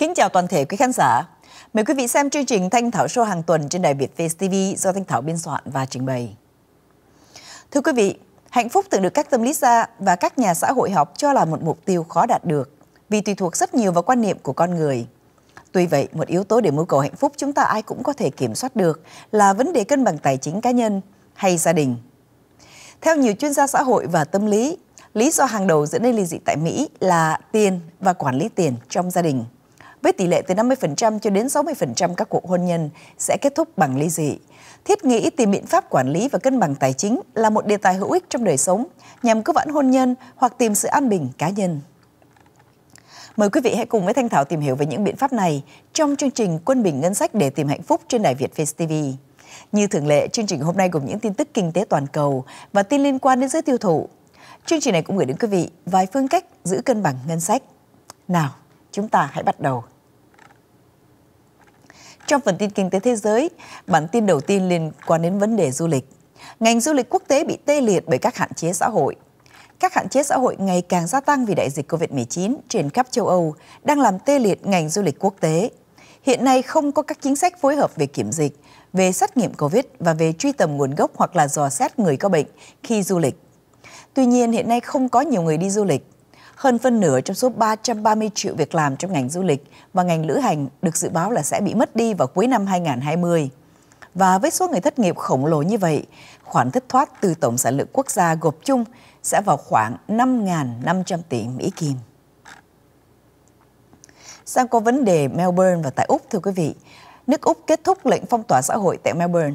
Kính chào toàn thể quý khán giả. Mời quý vị xem chương trình Thanh Thảo Show hàng tuần trên đài Việt Face TV do Thanh Thảo biên soạn và trình bày. Thưa quý vị, hạnh phúc từng được các tâm lý gia và các nhà xã hội học cho là một mục tiêu khó đạt được vì tùy thuộc rất nhiều vào quan niệm của con người. Tuy vậy, một yếu tố để mưu cầu hạnh phúc chúng ta ai cũng có thể kiểm soát được là vấn đề cân bằng tài chính cá nhân hay gia đình. Theo nhiều chuyên gia xã hội và tâm lý, lý do hàng đầu dẫn đến ly dị tại Mỹ là tiền và quản lý tiền trong gia đình. Với tỷ lệ từ 50% cho đến 60% các cuộc hôn nhân sẽ kết thúc bằng ly dị. Thiết nghĩ tìm biện pháp quản lý và cân bằng tài chính là một đề tài hữu ích trong đời sống nhằm cứu vãn hôn nhân hoặc tìm sự an bình cá nhân. Mời quý vị hãy cùng với Thanh Thảo tìm hiểu về những biện pháp này trong chương trình Quân bình ngân sách để tìm hạnh phúc trên đài Việt Face TV. Như thường lệ, chương trình hôm nay gồm những tin tức kinh tế toàn cầu và tin liên quan đến giới tiêu thụ. Chương trình này cũng gửi đến quý vị vài phương cách giữ cân bằng ngân sách. Nào, chúng ta hãy bắt đầu. Trong phần tin kinh tế thế giới, bản tin đầu tiên liên quan đến vấn đề du lịch. Ngành du lịch quốc tế bị tê liệt bởi các hạn chế xã hội. Các hạn chế xã hội ngày càng gia tăng vì đại dịch COVID-19 trên khắp châu Âu đang làm tê liệt ngành du lịch quốc tế. Hiện nay không có các chính sách phối hợp về kiểm dịch, về xét nghiệm COVID và về truy tầm nguồn gốc hoặc là dò xét người có bệnh khi du lịch. Tuy nhiên, hiện nay không có nhiều người đi du lịch. Hơn phân nửa trong số 330 triệu việc làm trong ngành du lịch và ngành lữ hành được dự báo là sẽ bị mất đi vào cuối năm 2020. Và với số người thất nghiệp khổng lồ như vậy, khoản thất thoát từ tổng sản lượng quốc gia gộp chung sẽ vào khoảng 5.500 tỷ Mỹ Kim. Sang có vấn đề Melbourne và tại Úc, thưa quý vị. Nước Úc kết thúc lệnh phong tỏa xã hội tại Melbourne.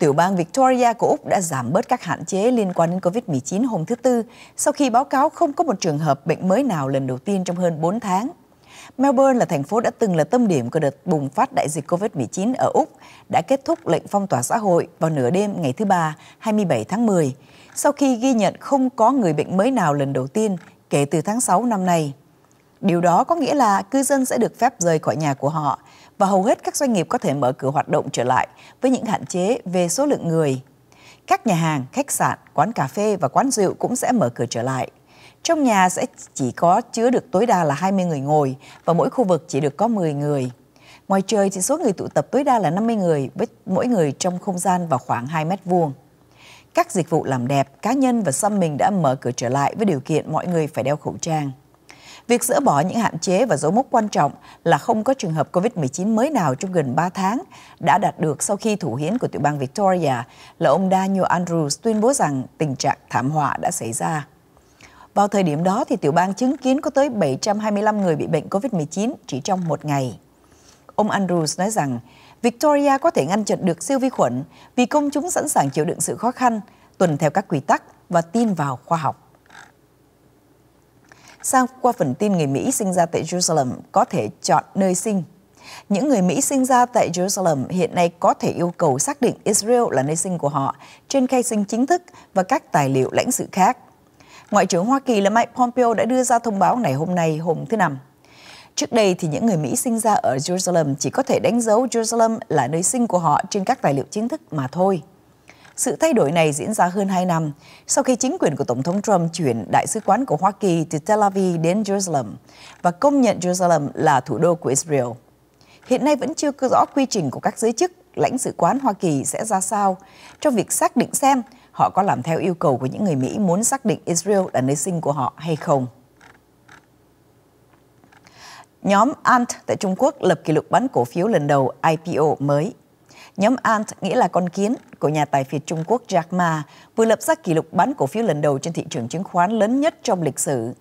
Tiểu bang Victoria của Úc đã giảm bớt các hạn chế liên quan đến COVID-19 hôm thứ Tư sau khi báo cáo không có một trường hợp bệnh mới nào lần đầu tiên trong hơn 4 tháng. Melbourne là thành phố đã từng là tâm điểm của đợt bùng phát đại dịch COVID-19 ở Úc, đã kết thúc lệnh phong tỏa xã hội vào nửa đêm ngày thứ Ba, 27 tháng 10, sau khi ghi nhận không có người bệnh mới nào lần đầu tiên kể từ tháng 6 năm nay. Điều đó có nghĩa là cư dân sẽ được phép rời khỏi nhà của họ và hầu hết các doanh nghiệp có thể mở cửa hoạt động trở lại với những hạn chế về số lượng người. Các nhà hàng, khách sạn, quán cà phê và quán rượu cũng sẽ mở cửa trở lại. Trong nhà sẽ chỉ có chứa được tối đa là 20 người ngồi và mỗi khu vực chỉ được có 10 người. Ngoài trời thì số người tụ tập tối đa là 50 người với mỗi người trong không gian vào khoảng 2 mét vuông. Các dịch vụ làm đẹp, cá nhân và xăm mình đã mở cửa trở lại với điều kiện mọi người phải đeo khẩu trang. Việc dỡ bỏ những hạn chế và dấu mốc quan trọng là không có trường hợp COVID-19 mới nào trong gần 3 tháng đã đạt được sau khi thủ hiến của tiểu bang Victoria là ông Daniel Andrews tuyên bố rằng tình trạng thảm họa đã xảy ra. Vào thời điểm đó thì tiểu bang chứng kiến có tới 725 người bị bệnh COVID-19 chỉ trong một ngày. Ông Andrews nói rằng Victoria có thể ngăn chặn được siêu vi khuẩn vì công chúng sẵn sàng chịu đựng sự khó khăn, tuân theo các quy tắc và tin vào khoa học. Sang qua phần tin người Mỹ sinh ra tại Jerusalem có thể chọn nơi sinh. Những người Mỹ sinh ra tại Jerusalem hiện nay có thể yêu cầu xác định Israel là nơi sinh của họ trên khai sinh chính thức và các tài liệu lãnh sự khác. Ngoại trưởng Hoa Kỳ là Mike Pompeo đã đưa ra thông báo này hôm nay, hôm thứ Năm. Trước đây thì những người Mỹ sinh ra ở Jerusalem chỉ có thể đánh dấu Jerusalem là nơi sinh của họ trên các tài liệu chính thức mà thôi. Sự thay đổi này diễn ra hơn 2 năm sau khi chính quyền của Tổng thống Trump chuyển đại sứ quán của Hoa Kỳ từ Tel Aviv đến Jerusalem và công nhận Jerusalem là thủ đô của Israel. Hiện nay vẫn chưa rõ quy trình của các giới chức, lãnh sự quán Hoa Kỳ sẽ ra sao trong việc xác định xem họ có làm theo yêu cầu của những người Mỹ muốn xác định Israel là nơi sinh của họ hay không. Nhóm Ant tại Trung Quốc lập kỷ lục bán cổ phiếu lần đầu IPO mới. Nhóm Ant nghĩa là con kiến của nhà tài phiệt Trung Quốc Jack Ma vừa lập ra kỷ lục bán cổ phiếu lần đầu trên thị trường chứng khoán lớn nhất trong lịch sử.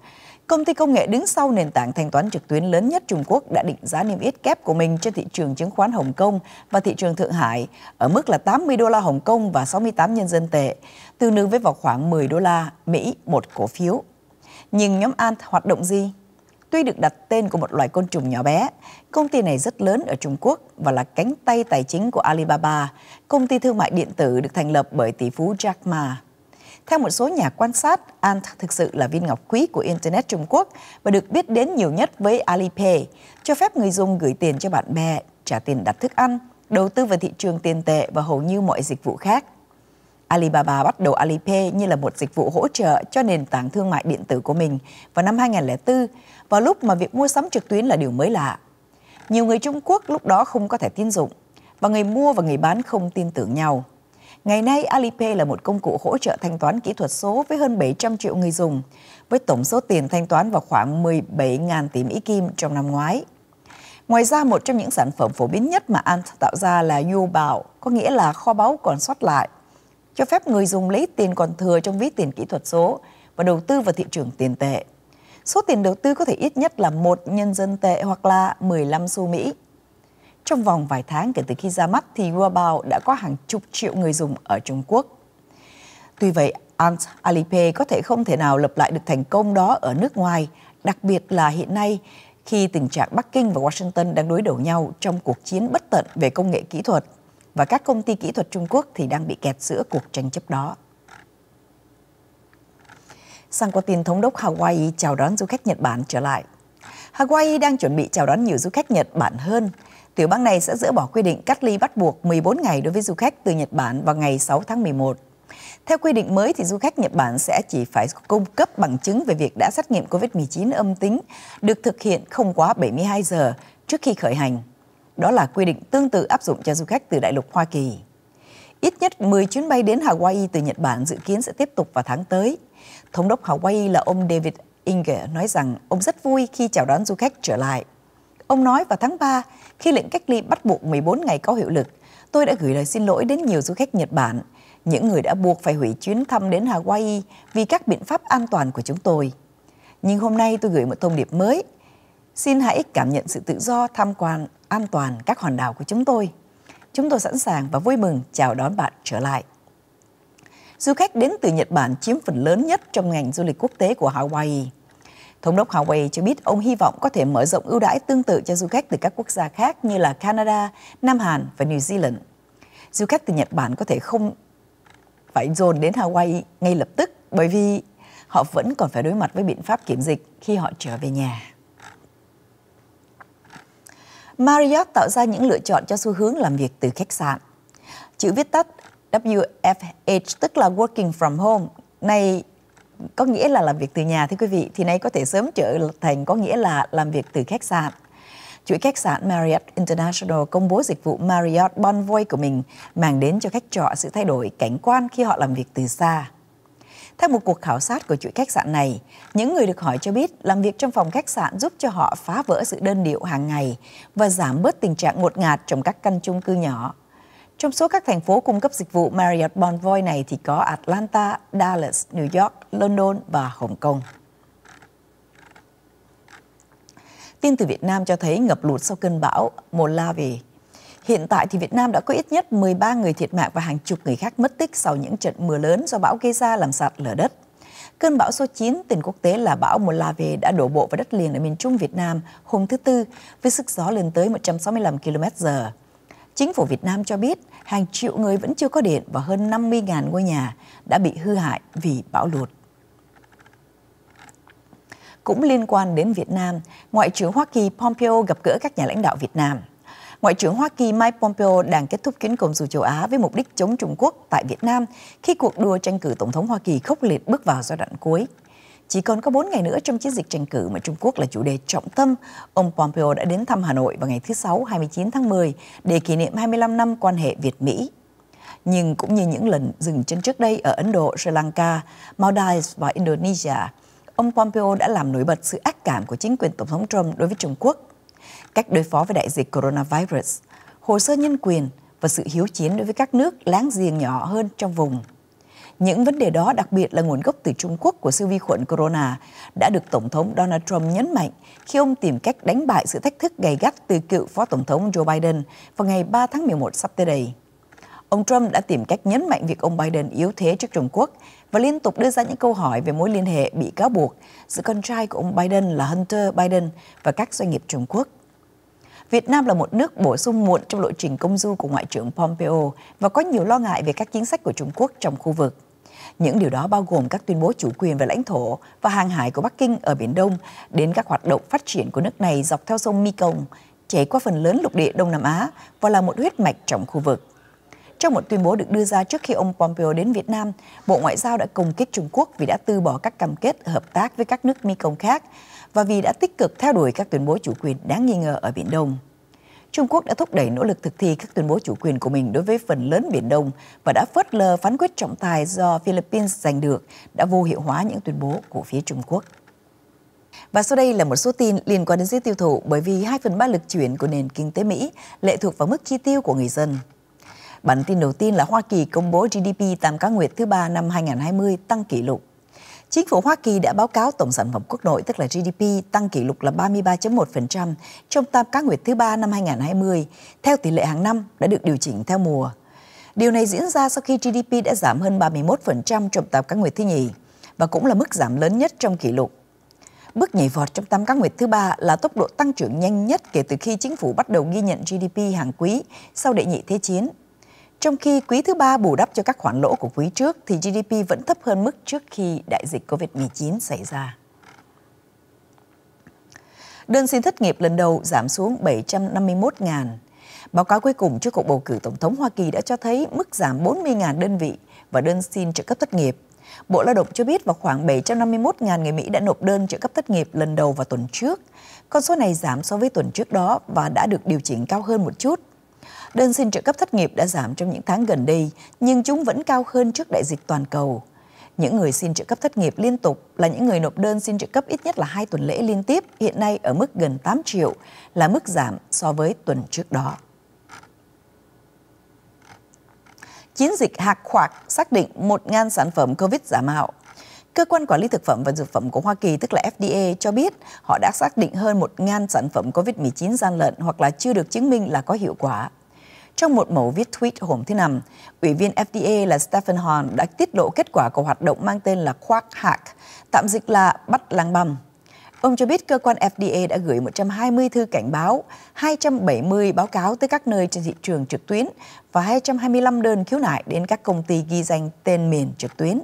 Công ty công nghệ đứng sau nền tảng thanh toán trực tuyến lớn nhất Trung Quốc đã định giá niêm yết kép của mình trên thị trường chứng khoán Hồng Kông và thị trường Thượng Hải ở mức là 80 đô la Hồng Kông và 68 nhân dân tệ, tương đương với vào khoảng 10 đô la Mỹ một cổ phiếu. Nhưng nhóm Ant hoạt động gì? Tuy được đặt tên của một loài côn trùng nhỏ bé, công ty này rất lớn ở Trung Quốc và là cánh tay tài chính của Alibaba, công ty thương mại điện tử được thành lập bởi tỷ phú Jack Ma. Theo một số nhà quan sát, Ant thực sự là viên ngọc quý của Internet Trung Quốc và được biết đến nhiều nhất với Alipay, cho phép người dùng gửi tiền cho bạn bè, trả tiền đặt thức ăn, đầu tư vào thị trường tiền tệ và hầu như mọi dịch vụ khác. Alibaba bắt đầu Alipay như là một dịch vụ hỗ trợ cho nền tảng thương mại điện tử của mình vào năm 2004, vào lúc mà việc mua sắm trực tuyến là điều mới lạ. Nhiều người Trung Quốc lúc đó không có thẻ tín dụng và người mua và người bán không tin tưởng nhau. Ngày nay, Alipay là một công cụ hỗ trợ thanh toán kỹ thuật số với hơn 700 triệu người dùng, với tổng số tiền thanh toán vào khoảng 17.000 tỷ Mỹ Kim trong năm ngoái. Ngoài ra, một trong những sản phẩm phổ biến nhất mà Ant tạo ra là Yu Bảo, có nghĩa là kho báu còn sót lại, cho phép người dùng lấy tiền còn thừa trong ví tiền kỹ thuật số và đầu tư vào thị trường tiền tệ. Số tiền đầu tư có thể ít nhất là một nhân dân tệ hoặc là 15 xu Mỹ. Trong vòng vài tháng kể từ khi ra mắt thì Weibo đã có hàng chục triệu người dùng ở Trung Quốc. Tuy vậy, Ant Alipay có thể không thể nào lập lại được thành công đó ở nước ngoài, đặc biệt là hiện nay khi tình trạng Bắc Kinh và Washington đang đối đầu nhau trong cuộc chiến bất tận về công nghệ kỹ thuật và các công ty kỹ thuật Trung Quốc thì đang bị kẹt giữa cuộc tranh chấp đó. Sang qua tin thống đốc Hawaii chào đón du khách Nhật Bản trở lại. Hawaii đang chuẩn bị chào đón nhiều du khách Nhật Bản hơn. Tiểu bang này sẽ dỡ bỏ quy định cách ly bắt buộc 14 ngày đối với du khách từ Nhật Bản vào ngày 6 tháng 11. Theo quy định mới thì du khách Nhật Bản sẽ chỉ phải cung cấp bằng chứng về việc đã xét nghiệm COVID-19 âm tính, được thực hiện không quá 72 giờ trước khi khởi hành. Đó là quy định tương tự áp dụng cho du khách từ đại lục Hoa Kỳ. Ít nhất 10 chuyến bay đến Hawaii từ Nhật Bản dự kiến sẽ tiếp tục vào tháng tới. Thống đốc Hawaii là ông David Inge nói rằng ông rất vui khi chào đón du khách trở lại. Ông nói vào tháng 3, khi lệnh cách ly bắt buộc 14 ngày có hiệu lực, tôi đã gửi lời xin lỗi đến nhiều du khách Nhật Bản, những người đã buộc phải hủy chuyến thăm đến Hawaii vì các biện pháp an toàn của chúng tôi. Nhưng hôm nay tôi gửi một thông điệp mới. Xin hãy cảm nhận sự tự do tham quan an toàn các hòn đảo của chúng tôi. Chúng tôi sẵn sàng và vui mừng chào đón bạn trở lại. Du khách đến từ Nhật Bản chiếm phần lớn nhất trong ngành du lịch quốc tế của Hawaii. Thống đốc Hawaii cho biết ông hy vọng có thể mở rộng ưu đãi tương tự cho du khách từ các quốc gia khác như là Canada, Nam Hàn và New Zealand. Du khách từ Nhật Bản có thể không phải dồn đến Hawaii ngay lập tức bởi vì họ vẫn còn phải đối mặt với biện pháp kiểm dịch khi họ trở về nhà. Marriott tạo ra những lựa chọn cho xu hướng làm việc từ khách sạn. Chữ viết tắt WFH tức là Working from Home, này có nghĩa là làm việc từ nhà, thưa quý vị, thì nay có thể sớm trở thành có nghĩa là làm việc từ khách sạn. Chuỗi khách sạn Marriott International công bố dịch vụ Marriott Bonvoy của mình, mang đến cho khách trọ sự thay đổi cảnh quan khi họ làm việc từ xa. Theo một cuộc khảo sát của chuỗi khách sạn này, những người được hỏi cho biết làm việc trong phòng khách sạn giúp cho họ phá vỡ sự đơn điệu hàng ngày và giảm bớt tình trạng ngột ngạt trong các căn chung cư nhỏ. Trong số các thành phố cung cấp dịch vụ Marriott Bonvoy này thì có Atlanta, Dallas, New York, London và Hồng Kông. Tin từ Việt Nam cho thấy ngập lụt sau cơn bão Molavi. Hiện tại thì Việt Nam đã có ít nhất 13 người thiệt mạng và hàng chục người khác mất tích sau những trận mưa lớn do bão gây ra làm sạt lở đất. Cơn bão số 9 tên quốc tế là bão Molave đã đổ bộ vào đất liền ở miền Trung Việt Nam hôm thứ Tư với sức gió lên tới 165 km/h. Chính phủ Việt Nam cho biết hàng triệu người vẫn chưa có điện và hơn 50.000 ngôi nhà đã bị hư hại vì bão lụt. Cũng liên quan đến Việt Nam, Ngoại trưởng Hoa Kỳ Pompeo gặp gỡ các nhà lãnh đạo Việt Nam. Ngoại trưởng Hoa Kỳ Mike Pompeo đang kết thúc chuyến công du châu Á với mục đích chống Trung Quốc tại Việt Nam khi cuộc đua tranh cử Tổng thống Hoa Kỳ khốc liệt bước vào giai đoạn cuối. Chỉ còn có 4 ngày nữa trong chiến dịch tranh cử mà Trung Quốc là chủ đề trọng tâm, ông Pompeo đã đến thăm Hà Nội vào ngày thứ Sáu 29 tháng 10 để kỷ niệm 25 năm quan hệ Việt-Mỹ. Nhưng cũng như những lần dừng chân trước đây ở Ấn Độ, Sri Lanka, Maldives và Indonesia, ông Pompeo đã làm nổi bật sự ác cảm của chính quyền Tổng thống Trump đối với Trung Quốc. Cách đối phó với đại dịch coronavirus, hồ sơ nhân quyền và sự hiếu chiến đối với các nước láng giềng nhỏ hơn trong vùng. Những vấn đề đó đặc biệt là nguồn gốc từ Trung Quốc của siêu vi khuẩn corona đã được Tổng thống Donald Trump nhấn mạnh khi ông tìm cách đánh bại sự thách thức gay gắt từ cựu Phó Tổng thống Joe Biden vào ngày 3 tháng 11 sắp tới đây. Ông Trump đã tìm cách nhấn mạnh việc ông Biden yếu thế trước Trung Quốc và liên tục đưa ra những câu hỏi về mối liên hệ bị cáo buộc giữa con trai của ông Biden là Hunter Biden và các doanh nghiệp Trung Quốc. Việt Nam là một nước bổ sung muộn trong lộ trình công du của Ngoại trưởng Pompeo và có nhiều lo ngại về các chính sách của Trung Quốc trong khu vực. Những điều đó bao gồm các tuyên bố chủ quyền về lãnh thổ và hàng hải của Bắc Kinh ở Biển Đông đến các hoạt động phát triển của nước này dọc theo sông Mekong, chảy qua phần lớn lục địa Đông Nam Á và là một huyết mạch trong khu vực. Trong một tuyên bố được đưa ra trước khi ông Pompeo đến Việt Nam, Bộ Ngoại giao đã công kích Trung Quốc vì đã từ bỏ các cam kết hợp tác với các nước Mekong khác và vì đã tích cực theo đuổi các tuyên bố chủ quyền đáng nghi ngờ ở Biển Đông. Trung Quốc đã thúc đẩy nỗ lực thực thi các tuyên bố chủ quyền của mình đối với phần lớn Biển Đông và đã phớt lờ phán quyết trọng tài do Philippines giành được đã vô hiệu hóa những tuyên bố của phía Trung Quốc. Và sau đây là một số tin liên quan đến giới tiêu thụ bởi vì 2 phần 3 lực chuyển của nền kinh tế Mỹ lệ thuộc vào mức chi tiêu của người dân. Bản tin đầu tiên là Hoa Kỳ công bố GDP tạm cá nguyệt thứ ba năm 2020 tăng kỷ lục. Chính phủ Hoa Kỳ đã báo cáo tổng sản phẩm quốc nội tức là GDP tăng kỷ lục là 33.1% trong tam cá nguyệt thứ ba năm 2020, theo tỷ lệ hàng năm đã được điều chỉnh theo mùa. Điều này diễn ra sau khi GDP đã giảm hơn 31% trong tam cá nguyệt thứ nhì và cũng là mức giảm lớn nhất trong kỷ lục. Bước nhảy vọt trong tam cá nguyệt thứ ba là tốc độ tăng trưởng nhanh nhất kể từ khi chính phủ bắt đầu ghi nhận GDP hàng quý sau đệ nhị thế chiến trong khi quý thứ ba bù đắp cho các khoản lỗ của quý trước, thì GDP vẫn thấp hơn mức trước khi đại dịch COVID-19 xảy ra. Đơn xin thất nghiệp lần đầu giảm xuống 751.000. Báo cáo cuối cùng trước cuộc bầu cử Tổng thống Hoa Kỳ đã cho thấy mức giảm 40.000 đơn vị và đơn xin trợ cấp thất nghiệp. Bộ Lao động cho biết vào khoảng 751.000 người Mỹ đã nộp đơn trợ cấp thất nghiệp lần đầu vào tuần trước. Con số này giảm so với tuần trước đó và đã được điều chỉnh cao hơn một chút đơn xin trợ cấp thất nghiệp đã giảm trong những tháng gần đây, nhưng chúng vẫn cao hơn trước đại dịch toàn cầu. Những người xin trợ cấp thất nghiệp liên tục là những người nộp đơn xin trợ cấp ít nhất là hai tuần lễ liên tiếp, hiện nay ở mức gần 8 triệu, là mức giảm so với tuần trước đó. Chiến dịch hạc khoạc xác định 1.000 sản phẩm COVID giả mạo. Cơ quan Quản lý Thực phẩm và Dược phẩm của Hoa Kỳ, tức là FDA, cho biết họ đã xác định hơn 1.000 sản phẩm COVID-19 gian lận hoặc là chưa được chứng minh là có hiệu quả. Trong một mẫu viết tweet hôm thứ Năm, Ủy viên FDA là Stephen Hahn đã tiết lộ kết quả của hoạt động mang tên là Quack Hack, tạm dịch là bắt lang băm. Ông cho biết cơ quan FDA đã gửi 120 thư cảnh báo, 270 báo cáo tới các nơi trên thị trường trực tuyến và 225 đơn khiếu nại đến các công ty ghi danh tên miền trực tuyến.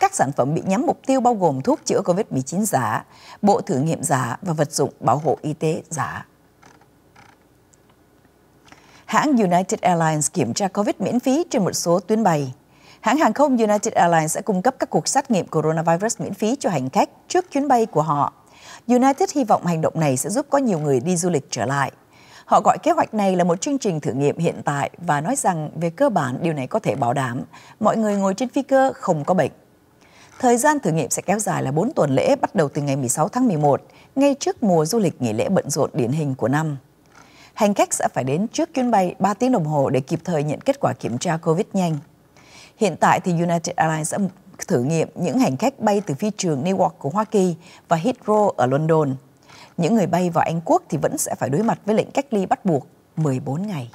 Các sản phẩm bị nhắm mục tiêu bao gồm thuốc chữa COVID-19 giả, bộ thử nghiệm giả và vật dụng bảo hộ y tế giả hãng United Airlines kiểm tra COVID miễn phí trên một số tuyến bay. Hãng hàng không United Airlines sẽ cung cấp các cuộc xét nghiệm coronavirus miễn phí cho hành khách trước chuyến bay của họ. United hy vọng hành động này sẽ giúp có nhiều người đi du lịch trở lại. Họ gọi kế hoạch này là một chương trình thử nghiệm hiện tại và nói rằng về cơ bản điều này có thể bảo đảm mọi người ngồi trên phi cơ không có bệnh. Thời gian thử nghiệm sẽ kéo dài là 4 tuần lễ bắt đầu từ ngày 16 tháng 11, ngay trước mùa du lịch nghỉ lễ bận rộn điển hình của năm hành khách sẽ phải đến trước chuyến bay 3 tiếng đồng hồ để kịp thời nhận kết quả kiểm tra COVID nhanh. Hiện tại thì United Airlines sẽ thử nghiệm những hành khách bay từ phi trường Newark của Hoa Kỳ và Heathrow ở London. Những người bay vào Anh Quốc thì vẫn sẽ phải đối mặt với lệnh cách ly bắt buộc 14 ngày.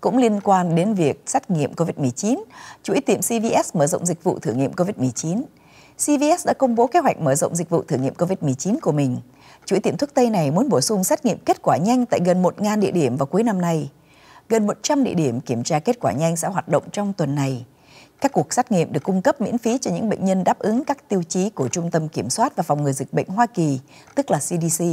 Cũng liên quan đến việc xét nghiệm COVID-19, chuỗi tiệm CVS mở rộng dịch vụ thử nghiệm COVID-19. CVS đã công bố kế hoạch mở rộng dịch vụ thử nghiệm COVID-19 của mình – chuỗi tiệm thuốc Tây này muốn bổ sung xét nghiệm kết quả nhanh tại gần 1.000 địa điểm vào cuối năm nay. Gần 100 địa điểm kiểm tra kết quả nhanh sẽ hoạt động trong tuần này. Các cuộc xét nghiệm được cung cấp miễn phí cho những bệnh nhân đáp ứng các tiêu chí của Trung tâm Kiểm soát và Phòng ngừa Dịch bệnh Hoa Kỳ, tức là CDC.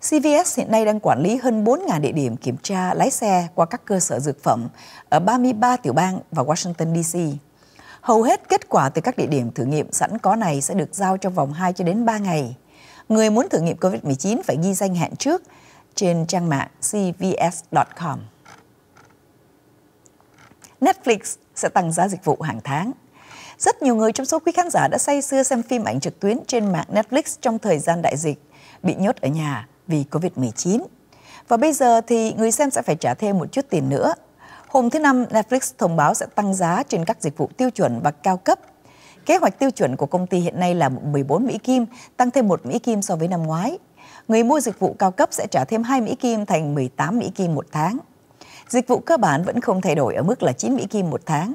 CVS hiện nay đang quản lý hơn 4.000 địa điểm kiểm tra lái xe qua các cơ sở dược phẩm ở 33 tiểu bang và Washington DC. Hầu hết kết quả từ các địa điểm thử nghiệm sẵn có này sẽ được giao trong vòng 2 cho đến 3 ngày. Người muốn thử nghiệm COVID-19 phải ghi danh hẹn trước trên trang mạng cvs.com. Netflix sẽ tăng giá dịch vụ hàng tháng. Rất nhiều người trong số quý khán giả đã say sưa xem phim ảnh trực tuyến trên mạng Netflix trong thời gian đại dịch, bị nhốt ở nhà vì COVID-19. Và bây giờ thì người xem sẽ phải trả thêm một chút tiền nữa. Hôm thứ Năm, Netflix thông báo sẽ tăng giá trên các dịch vụ tiêu chuẩn và cao cấp Kế hoạch tiêu chuẩn của công ty hiện nay là 14 Mỹ Kim, tăng thêm 1 Mỹ Kim so với năm ngoái. Người mua dịch vụ cao cấp sẽ trả thêm 2 Mỹ Kim thành 18 Mỹ Kim một tháng. Dịch vụ cơ bản vẫn không thay đổi ở mức là 9 Mỹ Kim một tháng.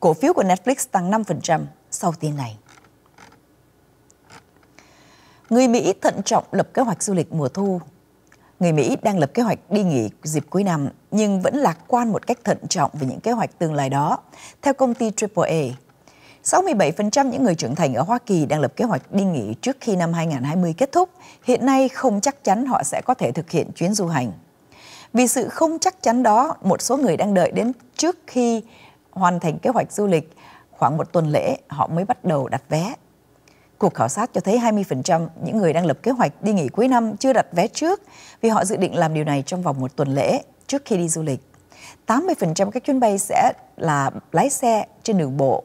Cổ phiếu của Netflix tăng 5% sau tin này. Người Mỹ thận trọng lập kế hoạch du lịch mùa thu. Người Mỹ đang lập kế hoạch đi nghỉ dịp cuối năm nhưng vẫn lạc quan một cách thận trọng về những kế hoạch tương lai đó, theo công ty AAA. 67% những người trưởng thành ở Hoa Kỳ đang lập kế hoạch đi nghỉ trước khi năm 2020 kết thúc. Hiện nay không chắc chắn họ sẽ có thể thực hiện chuyến du hành. Vì sự không chắc chắn đó, một số người đang đợi đến trước khi hoàn thành kế hoạch du lịch khoảng một tuần lễ họ mới bắt đầu đặt vé. Cuộc khảo sát cho thấy 20% những người đang lập kế hoạch đi nghỉ cuối năm chưa đặt vé trước vì họ dự định làm điều này trong vòng một tuần lễ trước khi đi du lịch. 80% các chuyến bay sẽ là lái xe trên đường bộ.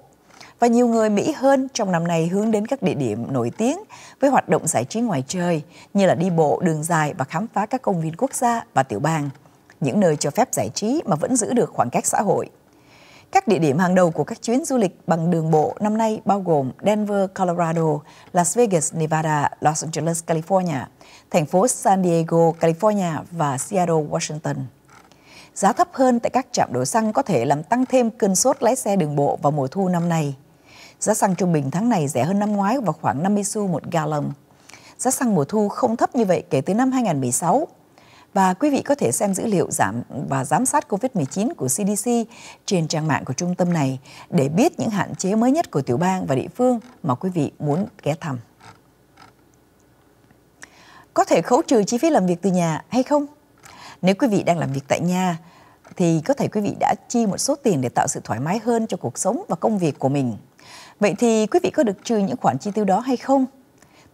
Và nhiều người Mỹ hơn trong năm nay hướng đến các địa điểm nổi tiếng với hoạt động giải trí ngoài trời như là đi bộ đường dài và khám phá các công viên quốc gia và tiểu bang, những nơi cho phép giải trí mà vẫn giữ được khoảng cách xã hội. Các địa điểm hàng đầu của các chuyến du lịch bằng đường bộ năm nay bao gồm Denver, Colorado, Las Vegas, Nevada, Los Angeles, California, thành phố San Diego, California và Seattle, Washington. Giá thấp hơn tại các trạm đổ xăng có thể làm tăng thêm cơn sốt lái xe đường bộ vào mùa thu năm nay. Giá xăng trung bình tháng này rẻ hơn năm ngoái và khoảng 50 xu một gallon. Giá xăng mùa thu không thấp như vậy kể từ năm 2016 và quý vị có thể xem dữ liệu giảm và giám sát COVID-19 của CDC trên trang mạng của trung tâm này để biết những hạn chế mới nhất của tiểu bang và địa phương mà quý vị muốn ghé thăm. Có thể khấu trừ chi phí làm việc từ nhà hay không? Nếu quý vị đang làm việc tại nhà, thì có thể quý vị đã chi một số tiền để tạo sự thoải mái hơn cho cuộc sống và công việc của mình. Vậy thì quý vị có được trừ những khoản chi tiêu đó hay không?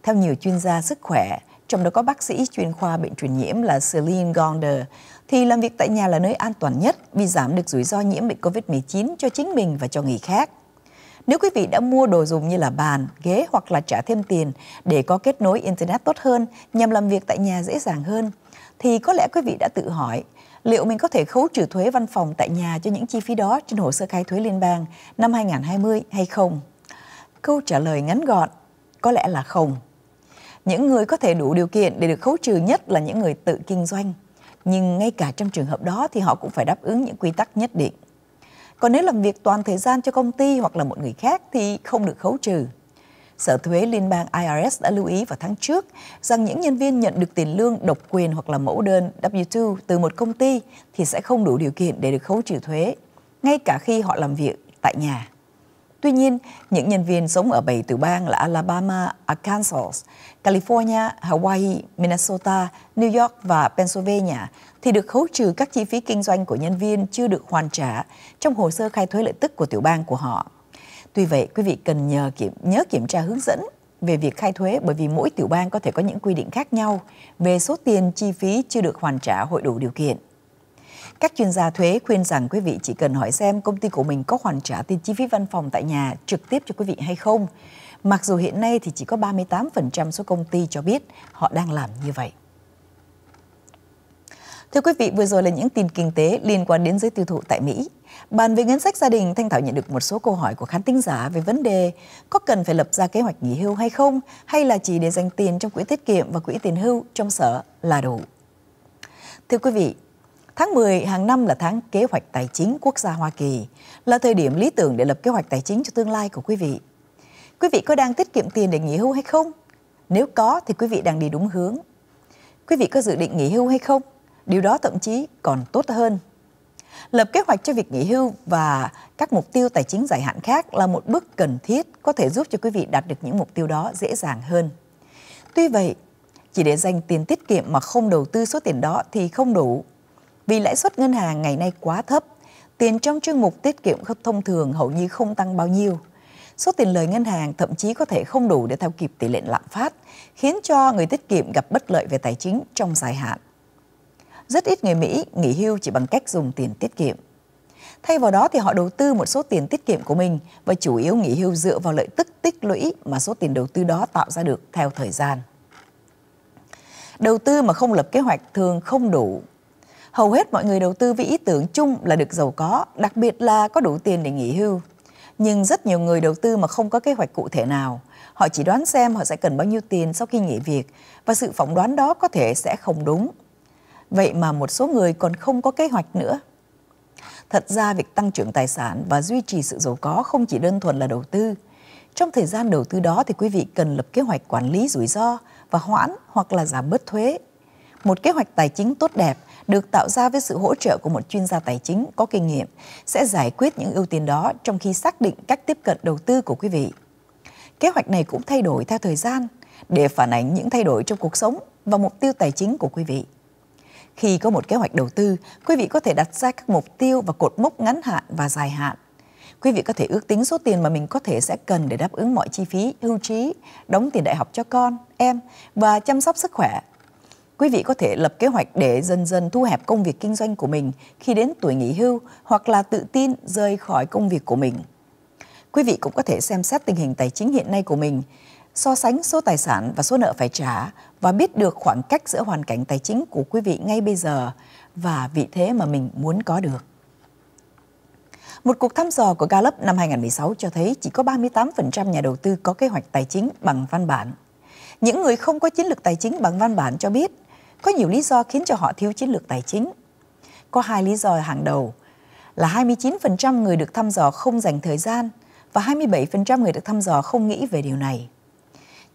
Theo nhiều chuyên gia sức khỏe, trong đó có bác sĩ chuyên khoa bệnh truyền nhiễm là Celine Gonder, thì làm việc tại nhà là nơi an toàn nhất vì giảm được rủi ro nhiễm bệnh COVID-19 cho chính mình và cho người khác. Nếu quý vị đã mua đồ dùng như là bàn, ghế hoặc là trả thêm tiền để có kết nối Internet tốt hơn nhằm làm việc tại nhà dễ dàng hơn, thì có lẽ quý vị đã tự hỏi liệu mình có thể khấu trừ thuế văn phòng tại nhà cho những chi phí đó trên hồ sơ khai thuế liên bang năm 2020 hay không? Câu trả lời ngắn gọn, có lẽ là không. Những người có thể đủ điều kiện để được khấu trừ nhất là những người tự kinh doanh. Nhưng ngay cả trong trường hợp đó thì họ cũng phải đáp ứng những quy tắc nhất định. Còn nếu làm việc toàn thời gian cho công ty hoặc là một người khác thì không được khấu trừ. Sở thuế liên bang IRS đã lưu ý vào tháng trước rằng những nhân viên nhận được tiền lương độc quyền hoặc là mẫu đơn W2 từ một công ty thì sẽ không đủ điều kiện để được khấu trừ thuế, ngay cả khi họ làm việc tại nhà. Tuy nhiên, những nhân viên sống ở bảy tiểu bang là Alabama, Arkansas, California, Hawaii, Minnesota, New York và Pennsylvania thì được khấu trừ các chi phí kinh doanh của nhân viên chưa được hoàn trả trong hồ sơ khai thuế lợi tức của tiểu bang của họ. Tuy vậy, quý vị cần nhờ kiểm, nhớ kiểm tra hướng dẫn về việc khai thuế bởi vì mỗi tiểu bang có thể có những quy định khác nhau về số tiền chi phí chưa được hoàn trả hội đủ điều kiện. Các chuyên gia thuế khuyên rằng quý vị chỉ cần hỏi xem công ty của mình có hoàn trả tiền chi phí văn phòng tại nhà trực tiếp cho quý vị hay không. Mặc dù hiện nay thì chỉ có 38% số công ty cho biết họ đang làm như vậy. Thưa quý vị, vừa rồi là những tin kinh tế liên quan đến giới tiêu thụ tại Mỹ. Bàn về ngân sách gia đình, Thanh Thảo nhận được một số câu hỏi của khán thính giả về vấn đề có cần phải lập ra kế hoạch nghỉ hưu hay không, hay là chỉ để dành tiền trong quỹ tiết kiệm và quỹ tiền hưu trong sở là đủ. Thưa quý vị, Tháng 10 hàng năm là tháng kế hoạch tài chính quốc gia Hoa Kỳ, là thời điểm lý tưởng để lập kế hoạch tài chính cho tương lai của quý vị. Quý vị có đang tiết kiệm tiền để nghỉ hưu hay không? Nếu có thì quý vị đang đi đúng hướng. Quý vị có dự định nghỉ hưu hay không? Điều đó thậm chí còn tốt hơn. Lập kế hoạch cho việc nghỉ hưu và các mục tiêu tài chính dài hạn khác là một bước cần thiết có thể giúp cho quý vị đạt được những mục tiêu đó dễ dàng hơn. Tuy vậy, chỉ để dành tiền tiết kiệm mà không đầu tư số tiền đó thì không đủ vì lãi suất ngân hàng ngày nay quá thấp, tiền trong chương mục tiết kiệm thông thường hầu như không tăng bao nhiêu. Số tiền lời ngân hàng thậm chí có thể không đủ để theo kịp tỷ lệ lạm phát, khiến cho người tiết kiệm gặp bất lợi về tài chính trong dài hạn. Rất ít người Mỹ nghỉ hưu chỉ bằng cách dùng tiền tiết kiệm. Thay vào đó thì họ đầu tư một số tiền tiết kiệm của mình và chủ yếu nghỉ hưu dựa vào lợi tức tích lũy mà số tiền đầu tư đó tạo ra được theo thời gian. Đầu tư mà không lập kế hoạch thường không đủ hầu hết mọi người đầu tư với ý tưởng chung là được giàu có, đặc biệt là có đủ tiền để nghỉ hưu. Nhưng rất nhiều người đầu tư mà không có kế hoạch cụ thể nào. Họ chỉ đoán xem họ sẽ cần bao nhiêu tiền sau khi nghỉ việc và sự phỏng đoán đó có thể sẽ không đúng. Vậy mà một số người còn không có kế hoạch nữa. Thật ra việc tăng trưởng tài sản và duy trì sự giàu có không chỉ đơn thuần là đầu tư. Trong thời gian đầu tư đó thì quý vị cần lập kế hoạch quản lý rủi ro và hoãn hoặc là giảm bớt thuế. Một kế hoạch tài chính tốt đẹp được tạo ra với sự hỗ trợ của một chuyên gia tài chính có kinh nghiệm sẽ giải quyết những ưu tiên đó trong khi xác định cách tiếp cận đầu tư của quý vị. Kế hoạch này cũng thay đổi theo thời gian để phản ánh những thay đổi trong cuộc sống và mục tiêu tài chính của quý vị. Khi có một kế hoạch đầu tư, quý vị có thể đặt ra các mục tiêu và cột mốc ngắn hạn và dài hạn. Quý vị có thể ước tính số tiền mà mình có thể sẽ cần để đáp ứng mọi chi phí, hưu trí, đóng tiền đại học cho con, em và chăm sóc sức khỏe. Quý vị có thể lập kế hoạch để dần dần thu hẹp công việc kinh doanh của mình khi đến tuổi nghỉ hưu hoặc là tự tin rời khỏi công việc của mình. Quý vị cũng có thể xem xét tình hình tài chính hiện nay của mình, so sánh số tài sản và số nợ phải trả và biết được khoảng cách giữa hoàn cảnh tài chính của quý vị ngay bây giờ và vị thế mà mình muốn có được. Một cuộc thăm dò của Gallup năm 2016 cho thấy chỉ có 38% nhà đầu tư có kế hoạch tài chính bằng văn bản. Những người không có chiến lược tài chính bằng văn bản cho biết có nhiều lý do khiến cho họ thiếu chiến lược tài chính. Có hai lý do hàng đầu là 29% người được thăm dò không dành thời gian và 27% người được thăm dò không nghĩ về điều này.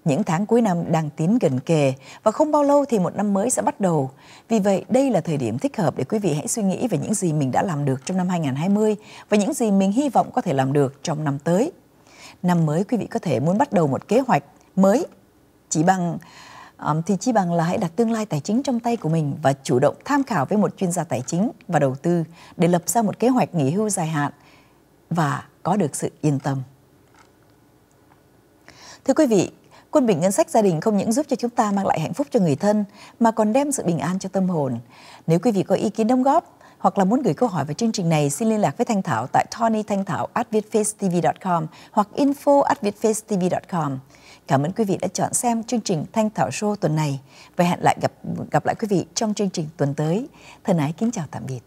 Những tháng cuối năm đang tiến gần kề và không bao lâu thì một năm mới sẽ bắt đầu. Vì vậy, đây là thời điểm thích hợp để quý vị hãy suy nghĩ về những gì mình đã làm được trong năm 2020 và những gì mình hy vọng có thể làm được trong năm tới. Năm mới quý vị có thể muốn bắt đầu một kế hoạch mới chỉ bằng um, thì chỉ bằng là hãy đặt tương lai tài chính trong tay của mình và chủ động tham khảo với một chuyên gia tài chính và đầu tư để lập ra một kế hoạch nghỉ hưu dài hạn và có được sự yên tâm. Thưa quý vị, Quân bình ngân sách gia đình không những giúp cho chúng ta mang lại hạnh phúc cho người thân mà còn đem sự bình an cho tâm hồn. Nếu quý vị có ý kiến đóng góp hoặc là muốn gửi câu hỏi về chương trình này, xin liên lạc với Thanh Thảo tại Tony Thanh Thảo at vietfacetv.com hoặc info@vietfacetv.com. Cảm ơn quý vị đã chọn xem chương trình Thanh Thảo Show tuần này và hẹn lại gặp gặp lại quý vị trong chương trình tuần tới. Thân ái kính chào tạm biệt.